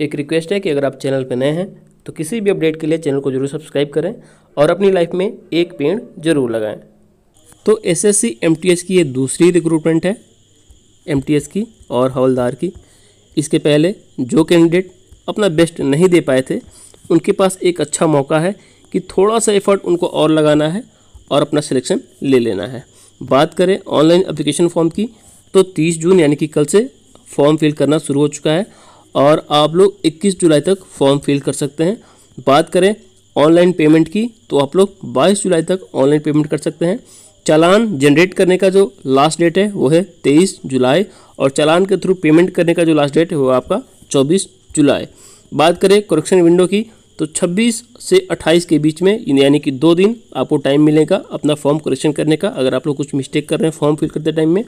एक रिक्वेस्ट है कि अगर आप चैनल पर नए हैं तो किसी भी अपडेट के लिए चैनल को ज़रूर सब्सक्राइब करें और अपनी लाइफ में एक पेड़ ज़रूर लगाएँ। तो S S C M T की ये दूसरी रिक्रूटमेंट है एम टी की और हवलदार की। इसके पहले जो कैंडिडेट अपना बेस्ट नहीं दे पाए थे, उनके पास एक अच्छा मौका है कि थोड़ा सा एफर्ट उनको और लगाना है और अपना सिलेक्शन ले लेना है। बात करें ऑनलाइन एप्लीकेशन फॉर्म की तो 30 जून यानी कि कल से फॉर्म फिल करना शुरू हो चुका है और आप लोग 21 जुलाई तक फॉर्म फिल कर सकते हैं। बात करें ऑनलाइन पेमेंट की तो आप लोग 22 जुलाई तक ऑनलाइन पेमेंट कर सकते हैं। चालान जनरेट करने का जो लास्ट डेट है, वो है 23 जुलाई, और चालान के थ्रू पेमेंट करने का जो लास्ट डेट है, वो आपका 24 जुलाई। बात करें करेक्शन विंडो की तो 26 से 28 के बीच में, यानी कि दो दिन आपको टाइम मिलेगा अपना फॉर्म करेक्शन करने का, अगर आप लोग कुछ मिस्टेक कर रहे हैं फॉर्म फिल करते टाइम में।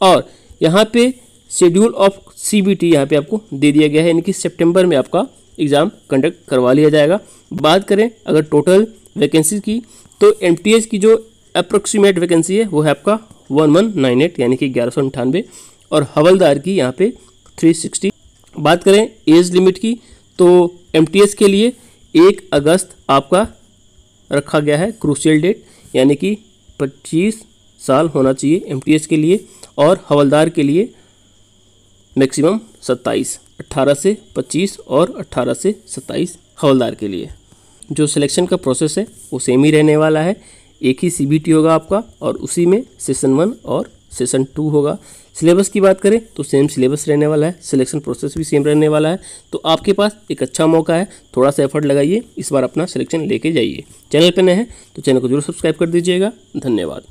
और यहाँ पे schedule of C B T यहाँ पर आपको दे दिया गया है, यानी कि सेप्टेम्बर में आपका एग्ज़ाम कंडक्ट करवा लिया जाएगा। बात करें अगर टोटल वैकेंसी की तो एमटीएस की जो अप्रोक्सीमेट वैकेंसी है, वो है आपका वन वन नाइन एट यानी कि ग्यारह सौ अंठानवे, और हवलदार की यहाँ पे थ्री सिक्सटी बात करें एज लिमिट की तो एमटीएस के लिए एक अगस्त आपका रखा गया है क्रूशियल डेट यानी कि पच्चीस साल होना चाहिए एमटीएस के लिए, और हवलदार के लिए मैक्सिमम सत्ताईस अट्ठारह से पच्चीस और अट्ठारह से सत्ताईस हवलदार के लिए। जो सिलेक्शन का प्रोसेस है, वो सेम ही रहने वाला है। एक ही सीबीटी होगा आपका और उसी में सेशन वन और सेशन टू होगा। सिलेबस की बात करें तो सेम सिलेबस रहने वाला है। सिलेक्शन प्रोसेस भी सेम रहने वाला है। तो आपके पास एक अच्छा मौका है। थोड़ा सा एफर्ट लगाइए। इस बार अपना सिलेक्शन लेके जाइए। चैनल पर नए हैं तो चैनल को ज़रूर सब्सक्राइब कर दीजिएगा। धन्यवाद।